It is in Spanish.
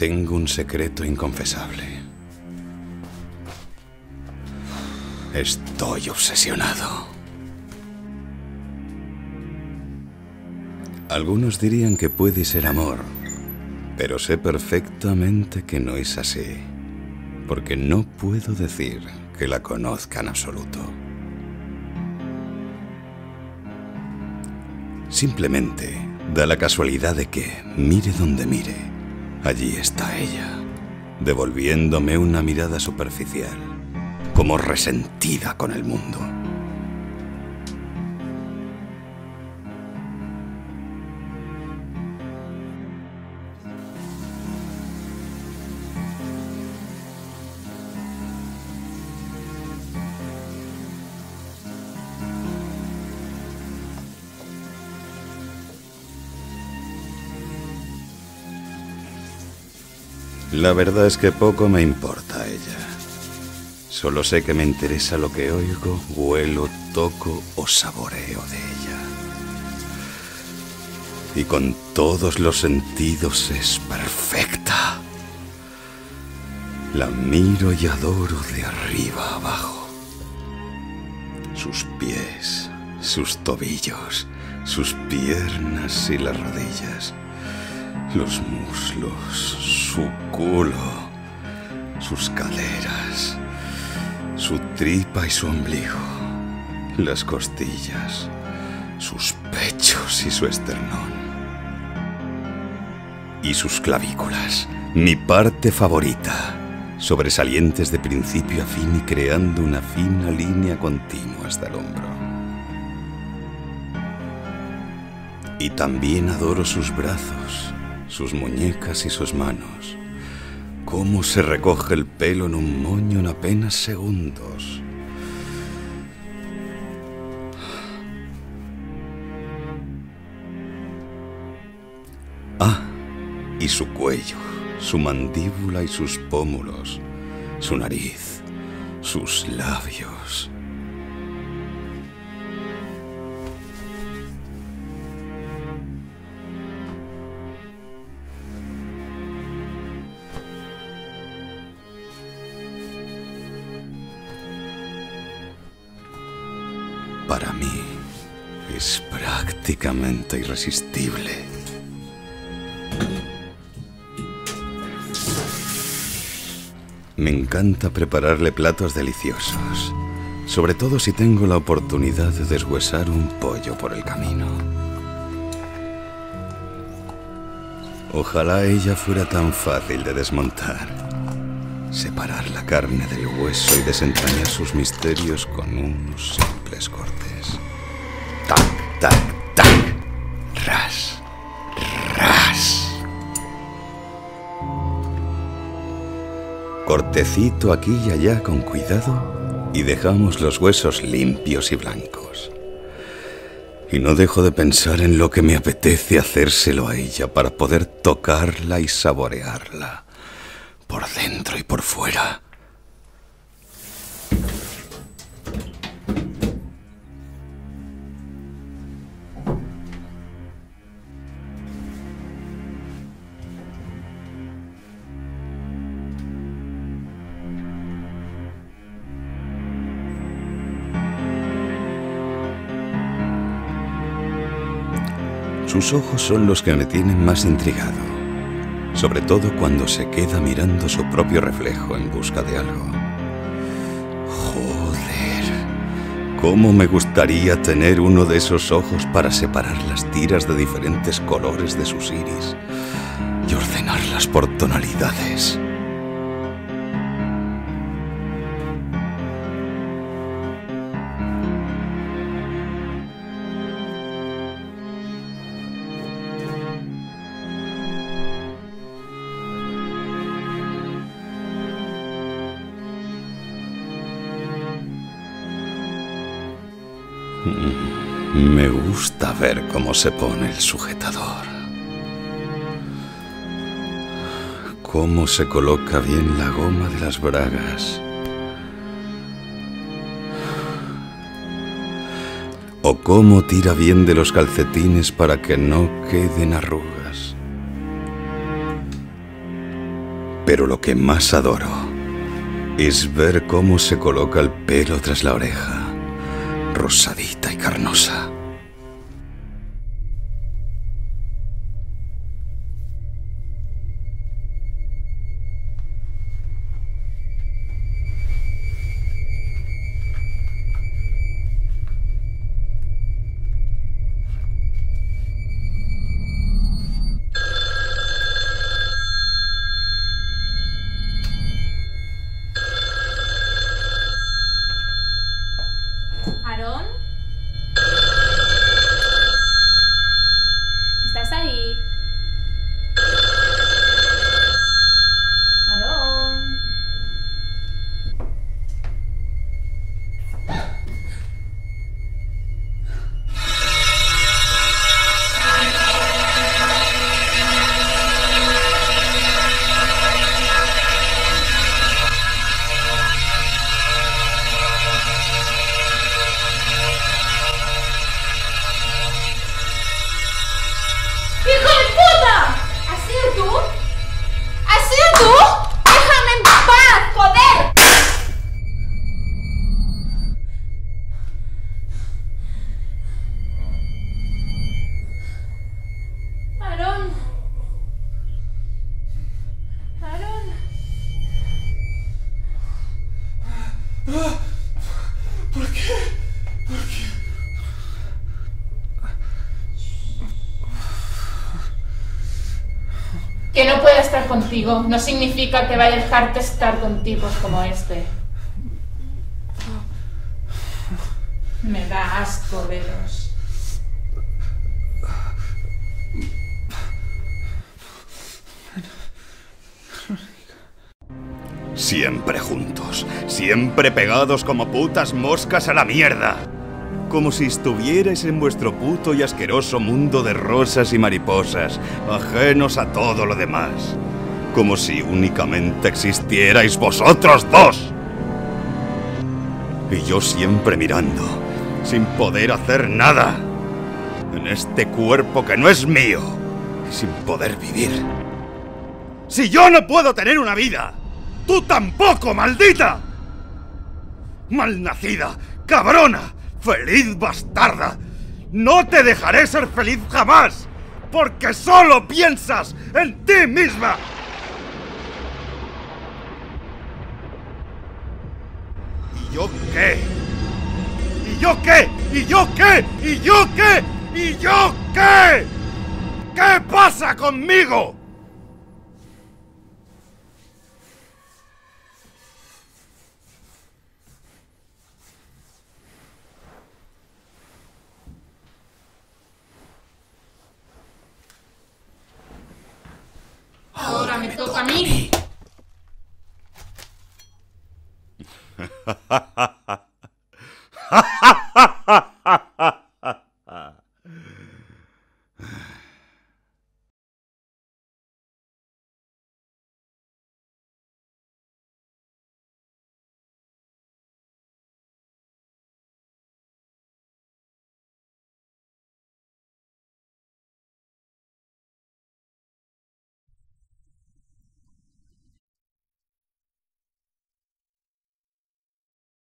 Tengo un secreto inconfesable. Estoy obsesionado. Algunos dirían que puede ser amor, pero sé perfectamente que no es así, porque no puedo decir que la conozca en absoluto. Simplemente da la casualidad de que, mire donde mire, allí está ella, devolviéndome una mirada superficial, como resentida con el mundo. La verdad es que poco me importa ella. Solo sé que me interesa lo que oigo, huelo, toco o saboreo de ella. Y con todos los sentidos es perfecta. La miro y adoro de arriba abajo. Sus pies, sus tobillos, sus piernas y las rodillas, los muslos, su culo, sus caderas, su tripa y su ombligo, las costillas, sus pechos y su esternón. Y sus clavículas, mi parte favorita, sobresalientes de principio a fin y creando una fina línea continua hasta el hombro. Y también adoro sus brazos, sus muñecas y sus manos. Cómo se recoge el pelo en un moño en apenas segundos. Ah, y su cuello, su mandíbula y sus pómulos, su nariz, sus labios. Para mí es prácticamente irresistible. Me encanta prepararle platos deliciosos, sobre todo si tengo la oportunidad de deshuesar un pollo por el camino. Ojalá ella fuera tan fácil de desmontar. Separar la carne del hueso y desentrañar sus misterios con unos simples cortes. Tac, tac, tac. Ras, ras. Cortecito aquí y allá con cuidado y dejamos los huesos limpios y blancos. Y no dejo de pensar en lo que me apetece hacérselo a ella para poder tocarla y saborearla, por dentro y por fuera. Sus ojos son los que me tienen más intrigado, sobre todo cuando se queda mirando su propio reflejo en busca de algo. Joder, cómo me gustaría tener uno de esos ojos para separar las tiras de diferentes colores de sus iris y ordenarlas por tonalidades. Me gusta ver cómo se pone el sujetador. Cómo se coloca bien la goma de las bragas. O cómo tira bien de los calcetines para que no queden arrugas. Pero lo que más adoro es ver cómo se coloca el pelo tras la oreja, rosadita y carnosa. Que no pueda estar contigo no significa que vaya a dejarte estar con tipos como este. Me da asco veros. Siempre juntos, siempre pegados como putas moscas a la mierda. Como si estuvierais en vuestro puto y asqueroso mundo de rosas y mariposas, ajenos a todo lo demás. Como si únicamente existierais vosotros dos. Y yo siempre mirando, sin poder hacer nada. En este cuerpo que no es mío, y sin poder vivir. Si yo no puedo tener una vida, tú tampoco, maldita. Malnacida, cabrona, feliz bastarda. No te dejaré ser feliz jamás, porque solo piensas en ti misma. ¿Y yo qué? ¿Y yo qué? ¿Y yo qué? ¿Y yo qué? ¿Y yo qué? ¿Qué pasa conmigo? Me toca a mí.